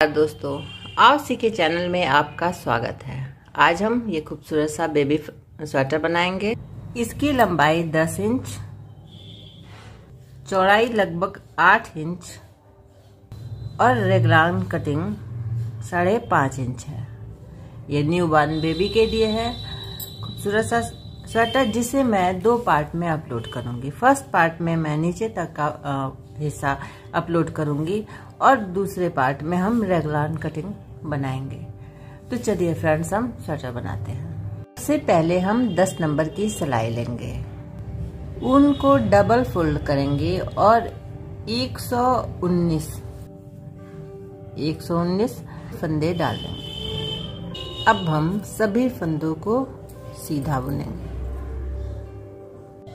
दोस्तों आओ सीखे चैनल में आपका स्वागत है। आज हम ये खूबसूरत सा बेबी स्वेटर बनाएँगे। इसकी लंबाई 10 इंच, चौड़ाई लगभग 8 इंच और रेगलान कटिंग साढ़े पाँच इंच है। ये न्यू बॉर्न बेबी के लिए है। खूबसूरत सा स्वेटर जिसे मैं दो पार्ट में अपलोड करूँगी। फ़र्स्ट पार्ट में मैं नीचे तक का हिस्सा अपलोड करूँगी और दूसरे पार्ट में हम रेगुलर कटिंग बनाएँगे। तो चलिए फ्रेंड्स हम स्वेटर बनाते हैं। सबसे पहले हम 10 नंबर की सिलाई लेंगे। ऊन को डबल फोल्ड करेंगे और 119 119 फंदे डाल देंगे। अब हम सभी फंदों को सीधा बुनेंगे।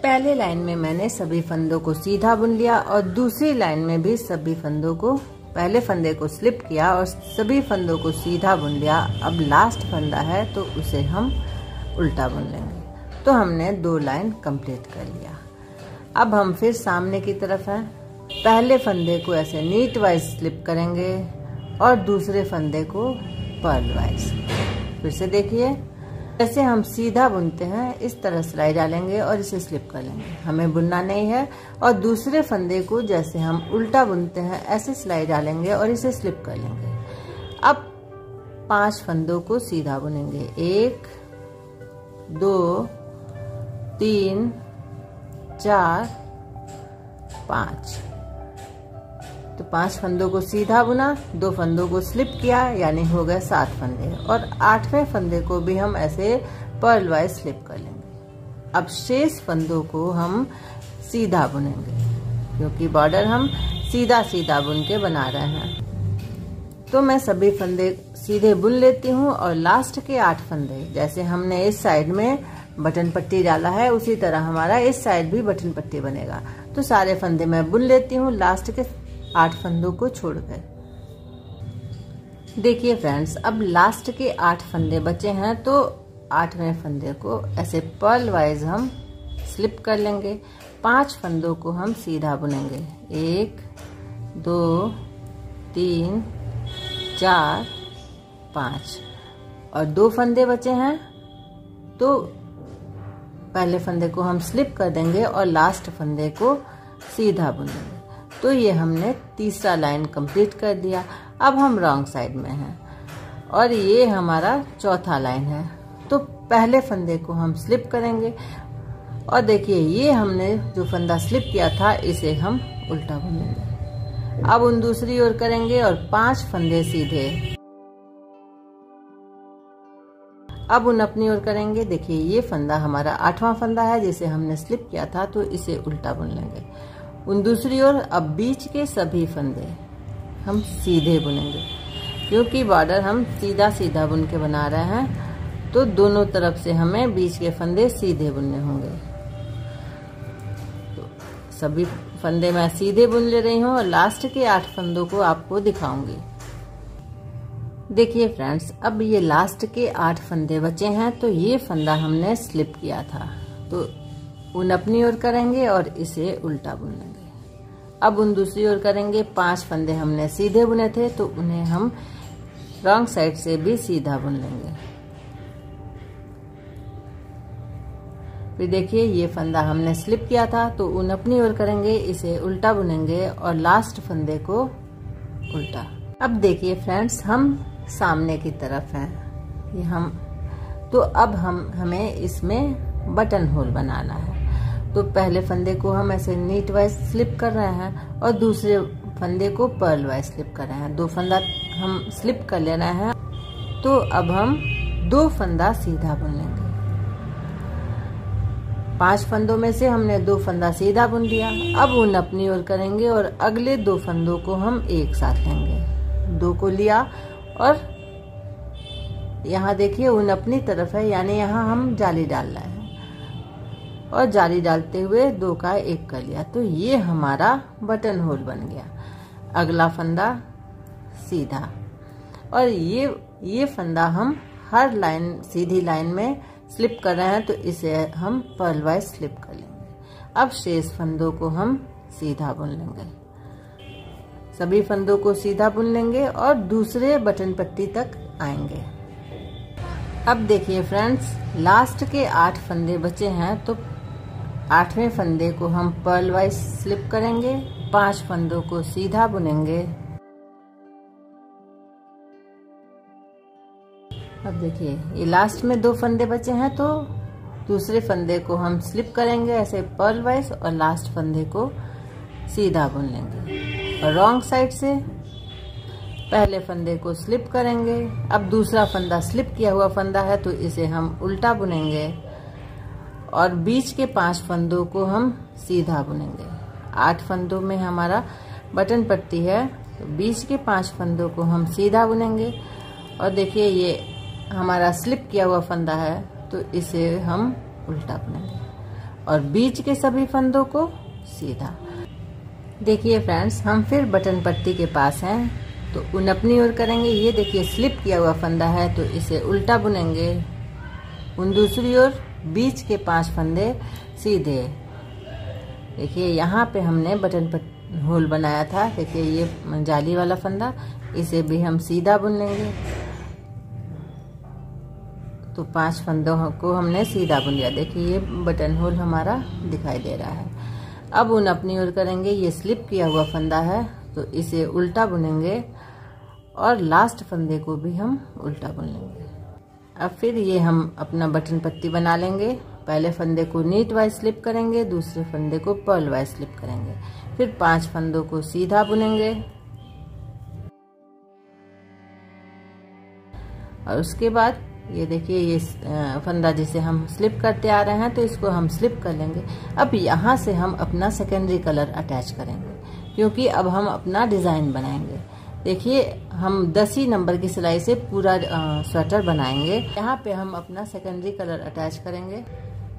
पहले लाइन में मैंने सभी फंदों को सीधा बुन लिया और दूसरी लाइन में भी सभी फंदों को, पहले फंदे को स्लिप किया और सभी फंदों को सीधा बुन लिया। अब लास्ट फंदा है तो उसे हम उल्टा बुन लेंगे। तो हमने दो लाइन कंप्लीट कर लिया। अब हम फिर सामने की तरफ़ हैं। पहले फंदे को ऐसे नीट वाइज स्लिप करेंगे और दूसरे फंदे को पर्ल वाइज फिर से देखिए। जैसे हम सीधा बुनते हैं, इस तरह सिलाई डालेंगे और इसे स्लिप कर लेंगे। हमें बुनना नहीं है और दूसरे फंदे को जैसे हम उल्टा बुनते हैं, ऐसे सिलाई डालेंगे और इसे स्लिप कर लेंगे। अब पाँच फंदों को सीधा बुनेंगे। एक, दो, तीन, चार, पाँच। पाँच फंदों को सीधा बुना, दो फंदों को स्लिप किया, यानी हो गए सात फंदे। और आठवें फंदे को भी हम ऐसे पर्ल वाइज स्लिप कर लेंगे। अब शेष फंदों को हम सीधा बुनेंगे, क्योंकि बॉर्डर हम सीधा सीधा बुन के बना रहे हैं। तो मैं सभी फंदे सीधे बुन लेती हूँ, और लास्ट के आठ फंदे, जैसे हमने इस साइड में बटन पट्टी डाला है, उसी तरह हमारा इस साइड भी बटन पट्टी बनेगा। तो सारे फंदे मैं बुन लेती हूँ लास्ट के आठ फंदों को छोड़कर देखिए फ्रेंड्स अब लास्ट के आठ फंदे बचे हैं तो आठवें फंदे को ऐसे पर्ल वाइज हम स्लिप कर लेंगे। पाँच फंदों को हम सीधा बुनेंगे। एक, दो, तीन, चार, पाँच। और दो फंदे बचे हैं तो पहले फंदे को हम स्लिप कर देंगे और लास्ट फंदे को सीधा बुनेंगे। तो ये हमने तीसरा लाइन कंप्लीट कर दिया। अब हम रॉन्ग साइड में हैं। और ये हमारा चौथा लाइन है। तो पहले फंदे को हम स्लिप करेंगे। और देखिए, ये हमने जो फंदा स्लिप किया था, इसे हम उल्टा बुनेंगे। अब उन दूसरी ओर करेंगे और पाँच फंदे सीधे। अब उन अपनी ओर करेंगे। देखिए, ये फंदा हमारा आठवां फंदा है, जिसे हमने स्लिप किया था तो इसे उल्टा बुन लेंगे। उन दूसरी ओर अब बीच के सभी फंदे, हम सीधे बुनेंगे। क्योंकि बॉर्डर हम सीधा सीधा बुन के बना रहे हैं तो दोनों तरफ़ से हमें बीच के फंदे सीधे बुनने होंगे। तो सभी फंदे मैं सीधे बुन ले रही हूँ और लास्ट के आठ फंदों को आपको दिखाऊँगी। देखिए फ्रेंड्स अब ये लास्ट के आठ फंदे बचे हैं तो ये फंदा हमने स्लिप किया था। तो उन अपनी ओर करेंगे और इसे उल्टा बुन लेंगे अब उन दूसरी ओर करेंगे, पाँच फंदे हमने सीधे बुने थे तो उन्हें हम रॉन्ग साइड से भी सीधा बुन लेंगे। फिर देखिए, ये फंदा हमने स्लिप किया था तो उन अपनी ओर करेंगे, इसे उल्टा बुनेंगे, और लास्ट फंदे को उल्टा। अब देखिए फ्रेंड्स, हम सामने की तरफ़ हैं। ये हम तो अब हम, हमें इसमें बटन होल बनाना है। तो पहले फंदे को हम ऐसे नीट वाइज स्लिप कर रहे हैं और दूसरे फंदे को पर्ल वाइज स्लिप कर रहे हैं। दो फंदा हम स्लिप कर ले रहे हैं। तो अब हम दो फंदा सीधा बुन लेंगे। पाँच फंदों में से हमने दो फंदा सीधा बुन लिया। अब उन अपनी ओर करेंगे और अगले दो फंदों को हम एक साथ लेंगे। दो को लिया और यहाँ देखिए, उन अपनी तरफ़ है, यानी यहाँ हम जाली डाल रहे हैं। और जाली डालते हुए दो का एक कर लिया। तो ये हमारा बटन होल बन गया। अगला फंदा सीधा। और ये ये फंदा हम हर लाइन, सीधी लाइन में स्लिप कर रहे हैं तो इसे हम पर्ल वाइज स्लिप कर लेंगे। अब शेष फंदों को हम सीधा बुन लेंगे। सभी फंदों को सीधा बुन लेंगे और दूसरे बटन पट्टी तक आएँगे। अब देखिए फ्रेंड्स, लास्ट के आठ फंदे बचे हैं तो आठवें फंदे को हम पर्ल वाइज स्लिप करेंगे, पाँच फंदों को सीधा बुनेंगे। अब देखिए, ये लास्ट में दो फंदे बचे हैं तो दूसरे फंदे को हम स्लिप करेंगे ऐसे पर्ल वाइज और लास्ट फंदे को सीधा बुन लेंगे। और रॉन्ग साइड से पहले फंदे को स्लिप करेंगे। अब दूसरा फंदा स्लिप किया हुआ फंदा है तो इसे हम उल्टा बुनेंगे। और बीच के पाँच फंदों को हम सीधा बुनेंगे। आठ फंदों में हमारा बटन पट्टी है तो बीच के पाँच फंदों को हम सीधा बुनेंगे। और देखिए, ये हमारा स्लिप किया हुआ फंदा है तो इसे हम उल्टा बुनेंगे। और बीच के सभी फंदों को सीधा। देखिए फ्रेंड्स हम फिर बटन पट्टी के पास हैं तो उन अपनी ओर करेंगे। ये देखिए स्लिप किया हुआ फंदा है तो इसे उल्टा बुनेंगे। उन दूसरी ओर बीच के पाँच फंदे सीधे। देखिए, यहाँ पे हमने बटन पट होल बनाया था। देखिए, ये जाली वाला फंदा, इसे भी हम सीधा बुन लेंगे। तो पाँच फंदों को हमने सीधा बुन लिया। देखिए, ये बटन होल हमारा दिखाई दे रहा है। अब उन अपनी ओर करेंगे। ये स्लिप किया हुआ फंदा है तो इसे उल्टा बुनेंगे और लास्ट फंदे को भी हम उल्टा बुन लेंगे। अब फिर ये हम अपना बटन पत्ती बना लेंगे। पहले फंदे को नीट वाइज स्लिप करेंगे, दूसरे फंदे को पर्ल वाइज स्लिप करेंगे। फिर पाँच फंदों को सीधा बुनेंगे। और उसके बाद ये देखिए, ये फंदा जिसे हम स्लिप करते आ रहे हैं तो इसको हम स्लिप कर लेंगे। अब यहाँ से हम अपना सेकेंडरी कलर अटैच करेंगे, क्योंकि अब हम अपना डिज़ाइन बनाएँगे। देखिए, हम दस ही नंबर की सिलाई से पूरा स्वेटर बनाएँगे। यहाँ पे हम अपना सेकेंडरी कलर अटैच करेंगे।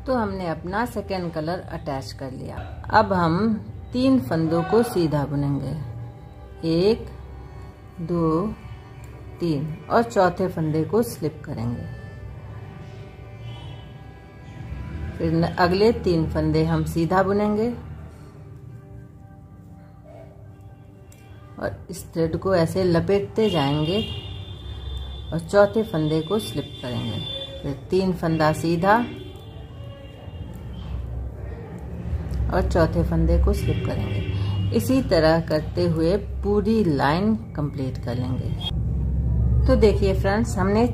तो हमने अपना सेकेंड कलर अटैच कर लिया। अब हम तीन फंदों को सीधा बुनेंगे। एक, दो, तीन और चौथे फंदे को स्लिप करेंगे। फिर अगले तीन फंदे हम सीधा बुनेंगे। और इस थ्रेड को ऐसे लपेटते जाएँगे और चौथे फंदे को स्लिप करेंगे। फिर तीन फंदा सीधा और चौथे फंदे को स्लिप करेंगे। इसी तरह करते हुए पूरी लाइन कंप्लीट कर लेंगे। तो देखिए फ्रेंड्स हमने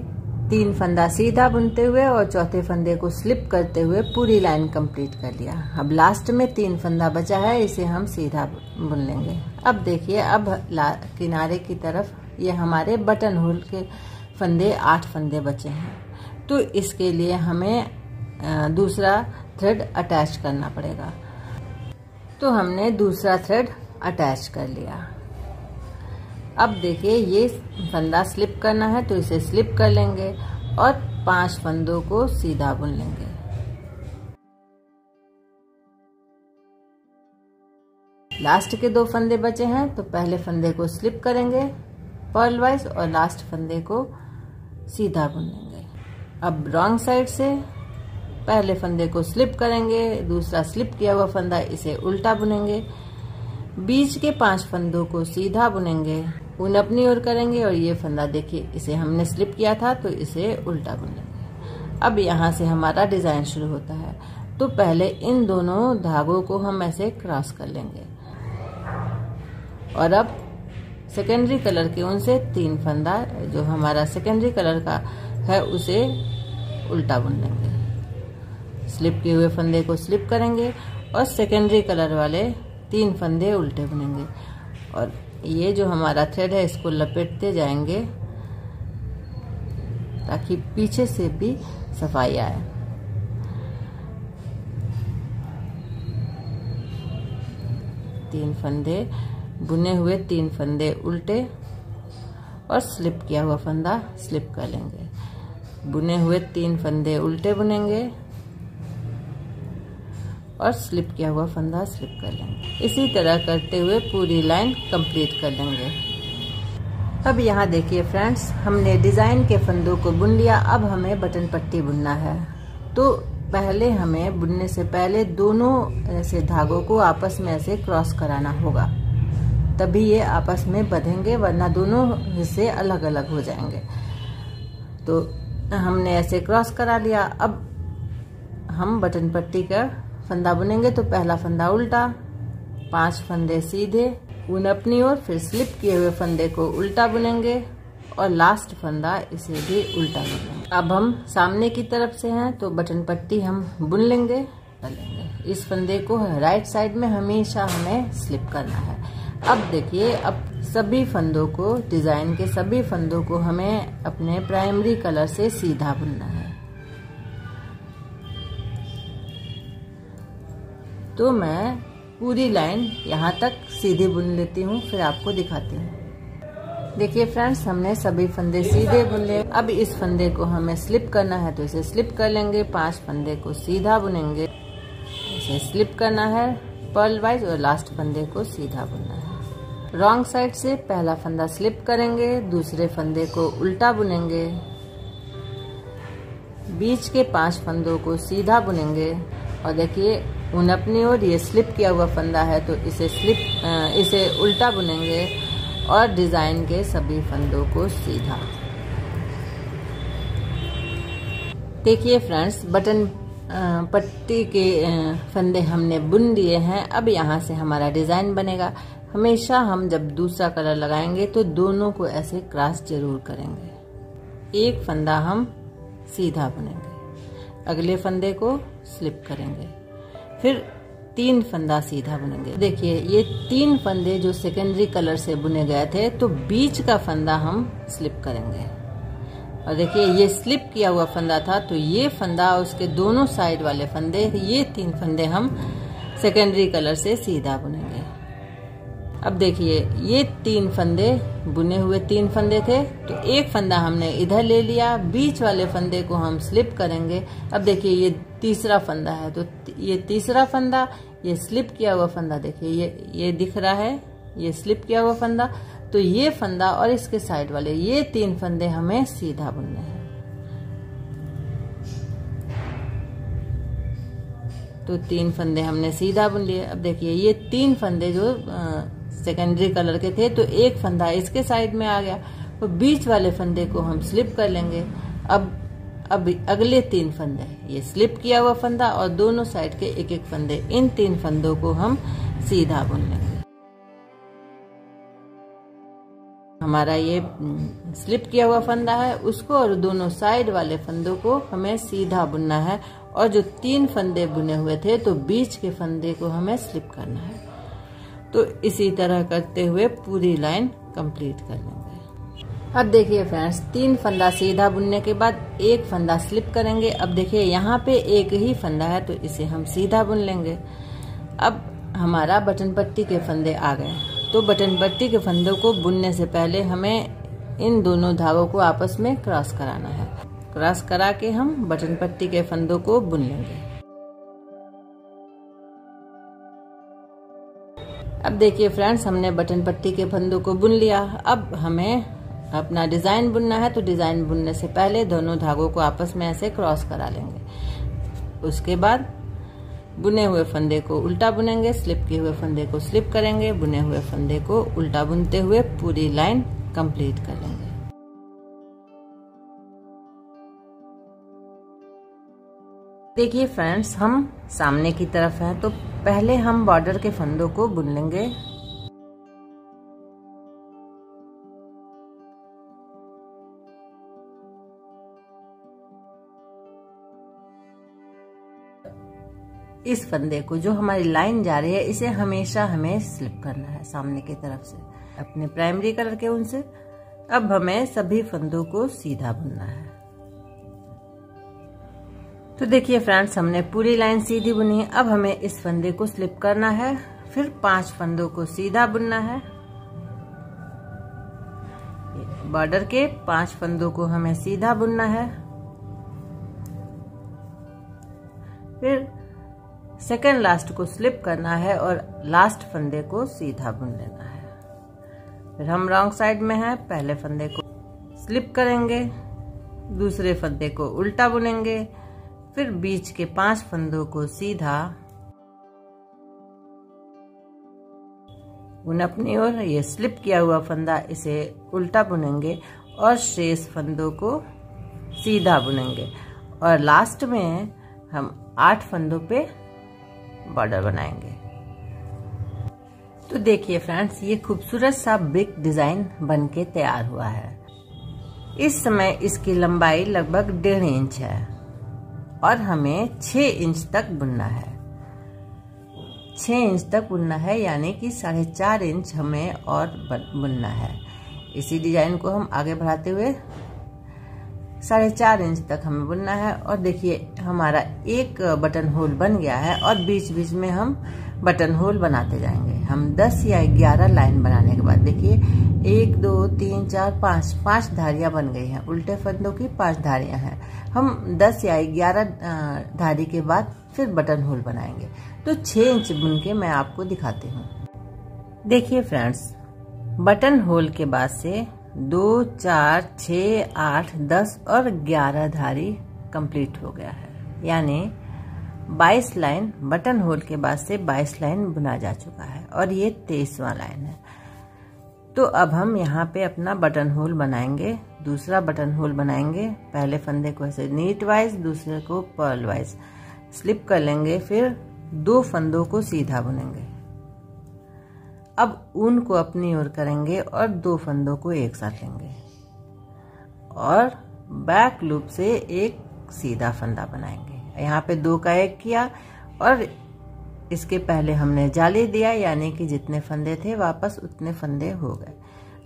तीन फंदा सीधा बुनते हुए और चौथे फंदे को स्लिप करते हुए पूरी लाइन कंप्लीट कर लिया। अब लास्ट में तीन फंदा बचा है, इसे हम सीधा बुन लेंगे। अब देखिए, अब किनारे की तरफ़ ये हमारे बटन होल के फंदे, आठ फंदे बचे हैं। तो इसके लिए हमें दूसरा थ्रेड अटैच करना पड़ेगा। तो हमने दूसरा थ्रेड अटैच कर लिया। अब देखिए, ये फंदा स्लिप करना है तो इसे स्लिप कर लेंगे और पाँच फंदों को सीधा बुन लेंगे। लास्ट के दो फंदे बचे हैं तो पहले फंदे को स्लिप करेंगे पर्ल वाइज और लास्ट फंदे को सीधा बुन लेंगे। अब रॉन्ग साइड से पहले फंदे को स्लिप करेंगे, दूसरा स्लिप किया हुआ फंदा, इसे उल्टा बुनेंगे। बीच के पाँच फंदों को सीधा बुनेंगे। ऊन अपनी ओर करेंगे और ये फंदा देखिए, इसे हमने स्लिप किया था तो इसे उल्टा बुनेंगे अब यहाँ से हमारा डिज़ाइन शुरू होता है। तो पहले इन दोनों धागों को हम ऐसे क्रॉस कर लेंगे। और अब सेकेंडरी कलर के ऊन से तीन फंदा, जो हमारा सेकेंडरी कलर का है, उसे उल्टा बुन लेंगे। स्लिप किए हुए फंदे को स्लिप करेंगे और सेकेंडरी कलर वाले तीन फंदे उल्टे बुनेंगे। और ये जो हमारा थ्रेड है, इसको लपेटते जाएँगे ताकि पीछे से भी सफ़ाई आए। तीन फंदे, बुने हुए तीन फंदे उल्टे और स्लिप किया हुआ फंदा स्लिप कर लेंगे। बुने हुए तीन फंदे उल्टे बुनेंगे। और स्लिप किया हुआ फंदा स्लिप कर लेंगे। इसी तरह करते हुए पूरी लाइन कंप्लीट कर लेंगे। अब यहाँ देखिए फ्रेंड्स हमने डिज़ाइन के फंदों को बुन लिया। अब हमें बटन पट्टी बुनना है। तो पहले हमें बुनने से पहले दोनों ऐसे धागों को आपस में ऐसे क्रॉस कराना होगा। तभी ये आपस में बधेंगे, वरना दोनों हिस्से अलग अलग हो जाएँगे। तो हमने ऐसे क्रॉस करा लिया। अब हम बटन पट्टी का फंदा बुनेंगे तो पहला फंदा उल्टा, पाँच फंदे सीधे, ऊन अपनी ओर, फिर स्लिप किए हुए फंदे को उल्टा बुनेंगे और लास्ट फंदा इसे भी उल्टा बुनेंगे। अब हम सामने की तरफ़ से हैं तो बटन पट्टी हम बुन लेंगे इस फंदे को राइट साइड में हमेशा हमें स्लिप करना है। अब देखिए, अब सभी फंदों को डिज़ाइन के सभी फंदों को हमें अपने प्राइमरी कलर से सीधा बुनना है। तो मैं पूरी लाइन यहाँ तक सीधे बुन लेती हूँ, फिर आपको दिखाती हूँ। देखिए फ्रेंड्स हमने सभी फंदे सीधे बुन लिए। अब इस फंदे को हमें स्लिप करना है तो इसे स्लिप कर लेंगे। पाँच फंदे को सीधा बुनेंगे। इसे स्लिप करना है। पर्ल वाइज और लास्ट फंदे को सीधा बुनना है। रॉन्ग साइड से पहला फंदा स्लिप करेंगे, दूसरे फंदे को उल्टा बुनेंगे। बीच के पाँच फंदों को सीधा बुनेंगे। और देखिए उन अपनी ओर ये स्लिप किया हुआ फंदा है तो इसे स्लिप इसे उल्टा बुनेंगे और डिज़ाइन के सभी फंदों को सीधा। देखिए फ्रेंड्स बटन पट्टी के फंदे हमने बुन दिए हैं। अब यहाँ से हमारा डिज़ाइन बनेगा। हमेशा हम जब दूसरा कलर लगाएँगे तो दोनों को ऐसे क्रॉस ज़रूर करेंगे। एक फंदा हम सीधा बुनेंगे। अगले फंदे को स्लिप करेंगे। फिर तीन फंदा सीधा बुनेंगे। देखिए, ये तीन फंदे जो सेकेंडरी कलर से बुने गए थे तो बीच का फंदा हम स्लिप करेंगे। और देखिए, ये स्लिप किया हुआ फंदा था तो ये फंदा उसके दोनों साइड वाले फंदे, ये तीन फंदे हम सेकेंडरी कलर से सीधा बुनेंगे। अब देखिए, ये तीन फंदे बुने हुए तीन फंदे थे तो एक फंदा हमने इधर ले लिया, बीच वाले फंदे को हम स्लिप करेंगे। अब देखिए, ये तीसरा फंदा है तो ये तीसरा फंदा, ये स्लिप किया हुआ फंदा, देखिए, ये ये दिख रहा है, ये स्लिप किया हुआ फंदा तो ये फंदा और इसके साइड वाले, ये तीन फंदे हमें सीधा बुनने हैं। तो तीन फंदे हमने सीधा बुन लिए। अब देखिए, ये तीन फंदे जो सेकेंडरी कलर के थे तो एक फंदा इसके साइड में आ गया। तो बीच वाले फंदे को हम स्लिप कर लेंगे। अब अब अगले तीन फंदे ये स्लिप किया हुआ फंदा और दोनों साइड के एक एक फंदे। इन तीन फंदों को हम सीधा बुन लेंगे। हमारा ये स्लिप किया हुआ फंदा है। उसको और दोनों साइड वाले फंदों को हमें सीधा बुनना है। और जो तीन फंदे बुने हुए थे तो बीच के फंदे को हमें स्लिप करना है। तो इसी तरह करते हुए पूरी लाइन कंप्लीट कर लेंगे। अब देखिए फ्रेंड्स तीन फंदा सीधा बुनने के बाद एक फंदा स्लिप करेंगे। अब देखिए यहाँ पे एक ही फंदा है तो इसे हम सीधा बुन लेंगे। अब हमारा बटन पट्टी के फंदे आ गए। तो बटन पट्टी के फंदों को बुनने से पहले हमें इन दोनों धागों को आपस में क्रॉस कराना है। क्रॉस करा के हम बटन पट्टी के फंदों को बुन लेंगे। अब देखिए फ्रेंड्स हमने बटन पट्टी के फंदों को बुन लिया। अब हमें अपना डिज़ाइन बुनना है तो डिज़ाइन बुनने से पहले दोनों धागों को आपस में ऐसे क्रॉस करा लेंगे। उसके बाद बुने हुए फंदे को उल्टा बुनेंगे स्लिप किए हुए फंदे को स्लिप करेंगे, बुने हुए फंदे को उल्टा बुनते हुए पूरी लाइन कंप्लीट कर लेंगे। देखिए फ्रेंड्स हम सामने की तरफ़ हैं तो पहले हम बॉर्डर के फंदों को बुन लेंगे। इस फंदे को जो हमारी लाइन जा रही है, इसे हमेशा हमें स्लिप करना है सामने की तरफ़ से। अपने प्राइमरी कलर के उनसे। अब हमें सभी फंदों को सीधा बुनना है। तो देखिए फ्रेंड्स, हमने पूरी लाइन सीधी बुनी। अब हमें इस फंदे को स्लिप करना है, फिर पाँच फंदों को सीधा बुनना है। बॉर्डर के पाँच फंदों को हमें सीधा बुनना है। फिर सेकेंड लास्ट को स्लिप करना है और लास्ट फंदे को सीधा बुन लेना है। फिर हम रॉन्ग साइड में हैं, पहले फंदे को स्लिप करेंगे, दूसरे फंदे को उल्टा बुनेंगे। फिर बीच के पाँच फंदों को सीधा उन अपनी ओर, ये स्लिप किया हुआ फंदा इसे उल्टा बुनेंगे और शेष फंदों को सीधा बुनेंगे। और लास्ट में हम आठ फंदों पे बॉर्डर बनाएँगे। तो देखिए फ्रेंड्स ये खूबसूरत सा बिग डिज़ाइन बनके तैयार हुआ है। इस समय इसकी लंबाई लगभग डेढ़ इंच है। और हमें छ इंच तक बुनना है। छ इंच तक बुनना है, यानी कि साढ़े चार इंच हमें और बुनना है। इसी डिज़ाइन को हम आगे बढ़ाते हुए साढ़े चार इंच तक हमें बुनना है। और देखिए, हमारा एक बटन होल बन गया है और बीच बीच में हम बटन होल बनाते जाएँगे। हम 10 या 11 लाइन बनाने के बाद, देखिए, एक, दो, तीन, चार, पाँच पाँच धारियाँ बन गई हैं। उल्टे फंदों की पाँच धारियाँ हैं। हम 10 या 11 धारी के बाद फिर बटन होल बनाएँगे। तो 6 इंच बुन के मैं आपको दिखाती हूँ। देखिए फ्रेंड्स, बटन होल के बाद से दो, चार छ आठ, दस और ग्यारह धारी कंप्लीट हो गया है। यानी 22 लाइन बटन होल के बाद से 22 लाइन बुना जा चुका है और ये तेईसवा लाइन है। तो अब हम यहाँ पे अपना बटन होल बनाएँगे, दूसरा बटन होल बनाएँगे, पहले फंदे को ऐसे नीट वाइज, दूसरे को पर्ल वाइज। स्लिप कर लेंगे, फिर दो फंदों को सीधा बुनेंगे। अब ऊन को अपनी ओर करेंगे और दो फंदों को एक साथ लेंगे। और बैक लूप से एक सीधा फंदा बनाएँगे। यहाँ पे दो का एक किया और इसके पहले हमने जाली दिया, यानी कि जितने फंदे थे वापस उतने फंदे हो गए।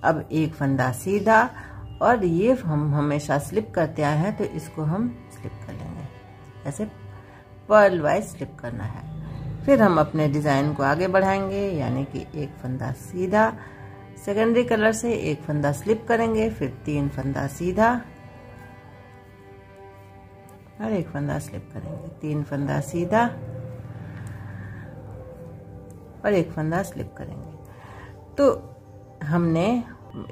अब एक फंदा सीधा और ये हम हमेशा स्लिप करते आए हैं तो इसको हम स्लिप कर लेंगे ऐसे पर्ल वाइज स्लिप करना है। फिर हम अपने डिज़ाइन को आगे बढ़ाएँगे, यानी कि एक फंदा सीधा, सेकेंडरी कलर से एक फंदा स्लिप करेंगे, फिर तीन फंदा सीधा और एक फंदा स्लिप करेंगे। तीन फंदा सीधा और एक फंदा स्लिप करेंगे। तो हमने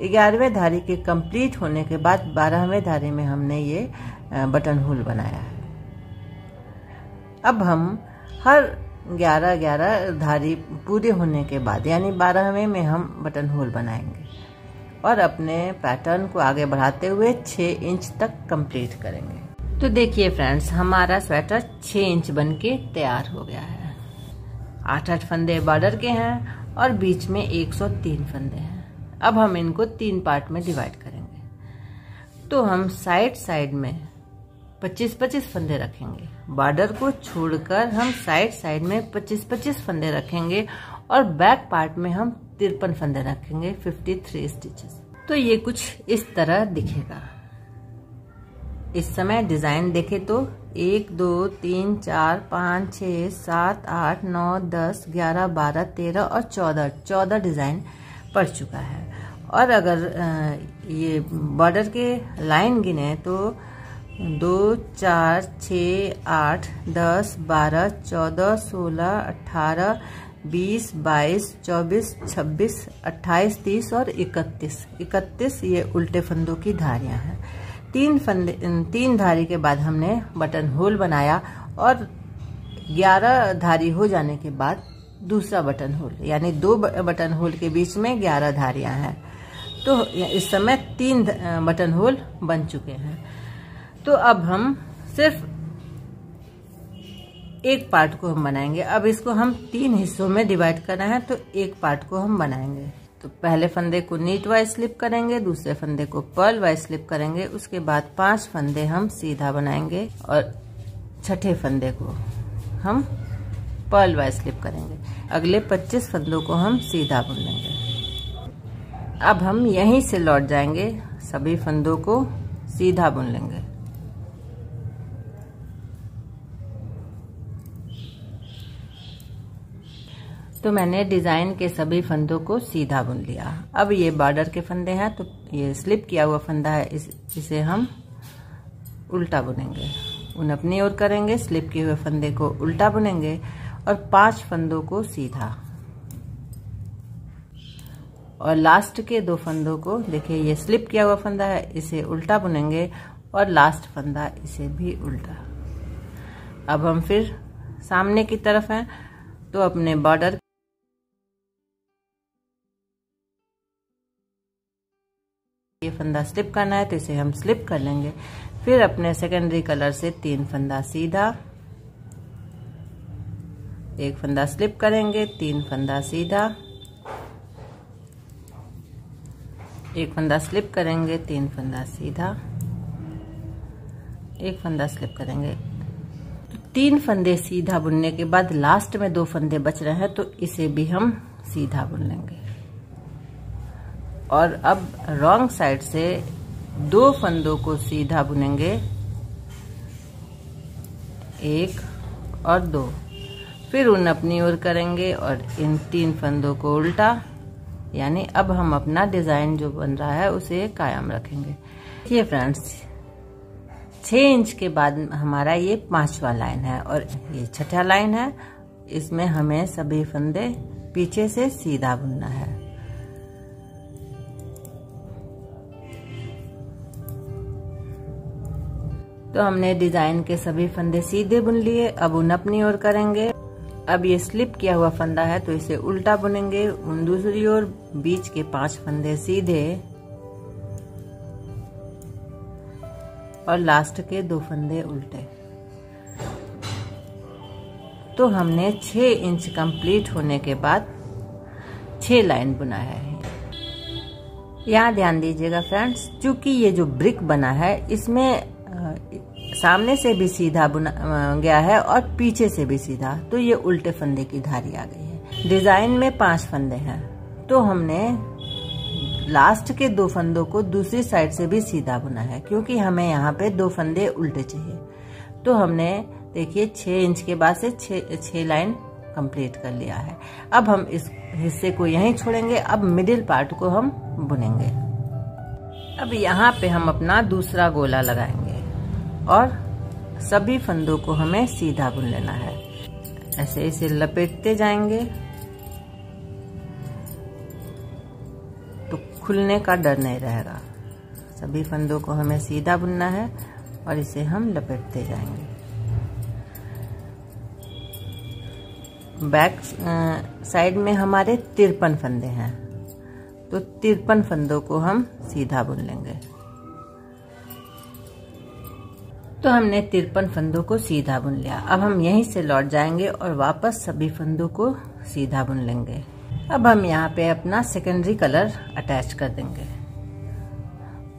ग्यारहवें धारी के कंप्लीट होने के बाद बारहवें धारी में हमने ये बटन होल बनाया है। अब हम हर ग्यारह ग्यारह धारी पूरे होने के बाद, यानी बारहवें में हम बटन होल बनाएँगे और अपने पैटर्न को आगे बढ़ाते हुए छः इंच तक कंप्लीट करेंगे। तो देखिए फ्रेंड्स हमारा स्वेटर छः इंच बन के तैयार हो गया है। आठ आठ फंदे बॉर्डर के हैं और बीच में 103 फंदे हैं। अब हम इनको तीन पार्ट में डिवाइड करेंगे। तो हम साइड साइड में 25-25 फंदे रखेंगे। बॉर्डर को छोड़कर हम साइड साइड में 25-25 फंदे रखेंगे और बैक पार्ट में हम तिरपन फंदे रखेंगे 53 स्टिचेस तो ये कुछ इस तरह दिखेगा। इस समय डिज़ाइन देखे तो एक, दो, तीन, चार, पाँच छ सात, आठ, नौ, दस, ग्यारह, बारह, तेरह और चौदह चौदह डिज़ाइन पड़ चुका है। और अगर ये बॉर्डर के लाइन गिने तो दो, चार छ आठ, दस, बारह, चौदह, सोलह, अठारह, बीस, बाईस, चौबीस, छब्बीस, अट्ठाईस, तीस और इकतीस। इकतीस ये उल्टे फंदों की धारियाँ हैं। तीन फंदे तीन धारी के बाद हमने बटन होल बनाया और ग्यारह धारी हो जाने के बाद दूसरा बटन होल, यानी दो बटन होल के बीच में ग्यारह धारियाँ हैं। तो इस समय तीन बटन होल बन चुके हैं। तो अब हम सिर्फ़ एक पार्ट को हम बनाएँगे। अब इसको हम तीन हिस्सों में डिवाइड करना है तो एक पार्ट को हम बनाएँगे। तो पहले फंदे को नीट वाइज स्लिप करेंगे, दूसरे फंदे को पर्ल वाइज स्लिप करेंगे, उसके बाद पाँच फंदे हम सीधा बनाएँगे और छठे फंदे को हम पर्ल वाइज स्लिप करेंगे। अगले 25 फंदों को हम सीधा बुन लेंगे। अब हम यहीं से लौट जाएँगे, सभी फंदों को सीधा बुन लेंगे। तो मैंने डिज़ाइन के सभी फंदों को सीधा बुन लिया। अब ये बॉर्डर के फंदे हैं तो ये स्लिप किया हुआ फंदा है इस, इसे हम उल्टा बुनेंगे। उन अपनी ओर करेंगे स्लिप किए हुए फंदे को उल्टा बुनेंगे और पाँच फंदों को सीधा। और लास्ट के दो फंदों को देखिए ये स्लिप किया हुआ फंदा है इसे उल्टा बुनेंगे और लास्ट फंदा इसे भी उल्टा। अब हम फिर सामने की तरफ़ हैं तो अपने बॉर्डर फंदा स्लिप करना है तो इसे हम स्लिप कर लेंगे। फिर अपने सेकेंडरी कलर से तीन फंदा सीधा, एक फंदा स्लिप करेंगे, तीन फंदा सीधा, एक फंदा स्लिप करेंगे, तीन फंदा सीधा, एक फंदा स्लिप करेंगे। तीन फंदे सीधा बुनने के बाद लास्ट में दो फंदे बच रहे हैं तो इसे भी हम सीधा बुन लेंगे। और अब रॉन्ग साइड से दो फंदों को सीधा बुनेंगे। एक और दो। फिर उन अपनी ओर करेंगे और इन तीन फंदों को उल्टा, यानी अब हम अपना डिज़ाइन जो बन रहा है उसे कायम रखेंगे। ये फ्रेंड्स छह इंच के बाद हमारा ये पांचवा लाइन है और ये छठा लाइन है। इसमें हमें सभी फंदे पीछे से सीधा बुनना है। तो हमने डिज़ाइन के सभी फंदे सीधे बुन लिए, अब उन अपनी ओर करेंगे। अब ये स्लिप किया हुआ फंदा है तो इसे उल्टा बुनेंगे। उन दूसरी ओर बीच के पाँच फंदे सीधे। और लास्ट के दो फंदे उल्टे। तो हमने छह इंच कंप्लीट होने के बाद छह लाइन बनाया है। यहाँ ध्यान दीजिएगा फ्रेंड्स क्योंकि ये जो ब्रिक बना है, इसमें सामने से भी सीधा बुना गया है और पीछे से भी सीधा। तो ये उल्टे फंदे की धारी आ गई है। डिज़ाइन में पाँच फंदे हैं। तो हमने लास्ट के दो फंदों को दूसरी साइड से भी सीधा बुना है, क्योंकि हमें यहाँ पे दो फंदे उल्टे चाहिए। तो हमने, देखिए, छह इंच के बाद से छह लाइन कंप्लीट कर लिया है। अब हम इस हिस्से को यहीं छोड़ेंगे। अब मिडिल पार्ट को हम बुनेंगे। अब यहाँ पे हम अपना दूसरा गोला लगाएँगे। और सभी फंदों को हमें सीधा बुन लेना है। ऐसे इसे लपेटते जाएँगे। तो खुलने का डर नहीं रहेगा। सभी फंदों को हमें सीधा बुनना है और इसे हम लपेटते जाएँगे। बैक साइड में हमारे तिरपन फंदे हैं। तो तिरपन फंदों को हम सीधा बुन लेंगे। तो हमने तिरपन फंदों को सीधा बुन लिया। अब हम यहीं से लौट जाएँगे और वापस सभी फंदों को सीधा बुन लेंगे। अब हम यहाँ पे अपना सेकेंडरी कलर अटैच कर देंगे।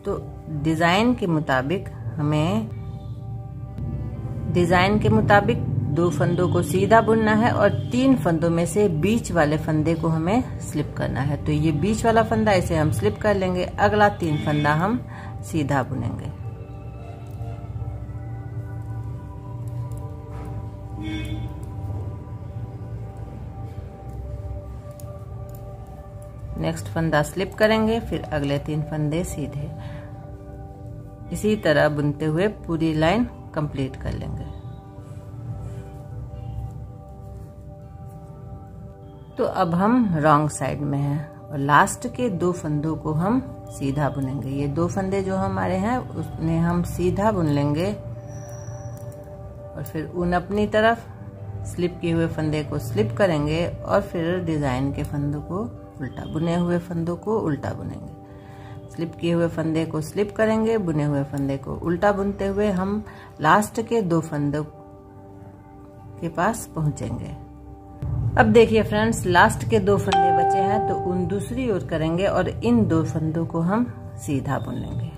तो डिज़ाइन के मुताबिक हमें डिज़ाइन के मुताबिक दो फंदों को सीधा बुनना है और तीन फंदों में से बीच वाले फंदे को हमें स्लिप करना है। तो ये बीच वाला फंदा इसे हम स्लिप कर लेंगे। अगला तीन फंदा हम सीधा बुनेंगे। नेक्स्ट फंदा स्लिप करेंगे, फिर अगले तीन फंदे सीधे। इसी तरह बुनते हुए पूरी लाइन कंप्लीट कर लेंगे। तो अब हम रॉन्ग साइड में हैं और लास्ट के दो फंदों को हम सीधा बुनेंगे। ये दो फंदे जो हमारे हैं, उसने हम सीधा बुन लेंगे। और फिर उन अपनी तरफ़ स्लिप किए हुए फंदे को स्लिप करेंगे और फिर डिज़ाइन के फंदों को उल्टा, बुने हुए फंदों को उल्टा बुनेंगे। स्लिप किए हुए फंदे को स्लिप करेंगे, बुने हुए फंदे को उल्टा बुनते हुए हम लास्ट के दो फंदों के पास पहुँचेंगे। अब देखिए फ्रेंड्स लास्ट के दो फंदे बचे हैं तो उन दूसरी ओर करेंगे और इन दो फंदों को हम सीधा बुन लेंगे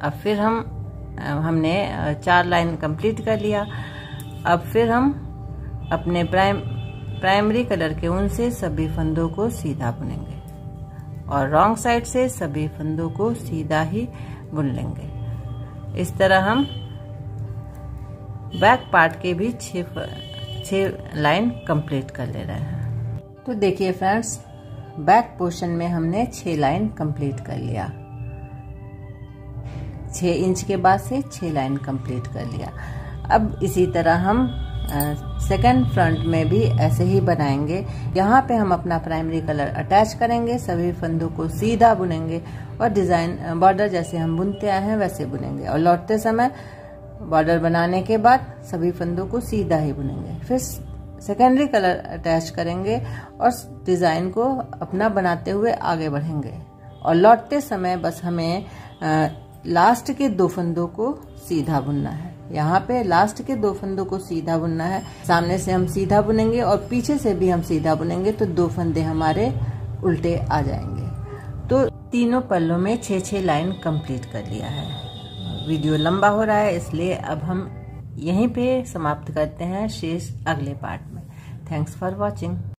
अब फिर हम हमने चार लाइन कंप्लीट कर लिया। अब फिर हम अपने प्राइम, प्राइमरी कलर के ऊन से सभी फंदों को सीधा बुनेंगे और रॉन्ग साइड से सभी फंदों को सीधा ही बुन लेंगे। इस तरह हम बैक पार्ट के भी छह लाइन कंप्लीट कर ले रहे हैं। तो देखिए फ्रेंड्स, बैक पोर्शन में हमने छह लाइन कंप्लीट कर लिया। छह इंच के बाद से छह लाइन कंप्लीट कर लिया। अब इसी तरह हम सेकेंड फ्रंट में भी ऐसे ही बनाएँगे। यहाँ पे हम अपना प्राइमरी कलर अटैच करेंगे, सभी फंदों को सीधा बुनेंगे और डिज़ाइन बॉर्डर जैसे हम बुनते आए हैं वैसे बुनेंगे। और लौटते समय बॉर्डर बनाने के बाद सभी फंदों को सीधा ही बुनेंगे। फिर सेकेंडरी कलर अटैच करेंगे और डिज़ाइन को अपना बनाते हुए आगे बढ़ेंगे। और लौटते समय बस हमें लास्ट के दो फंदों को सीधा बुनना है। यहाँ पे लास्ट के दो फंदों को सीधा बुनना है। सामने से हम सीधा बुनेंगे और पीछे से भी हम सीधा बुनेंगे तो दो फंदे हमारे उल्टे आ जाएँगे। तो तीनों पल्लों में छः छः लाइन कंप्लीट कर लिया है। वीडियो लंबा हो रहा है, इसलिए अब हम यहीं पे समाप्त करते हैं शेष अगले पार्ट में। Thanks for watching.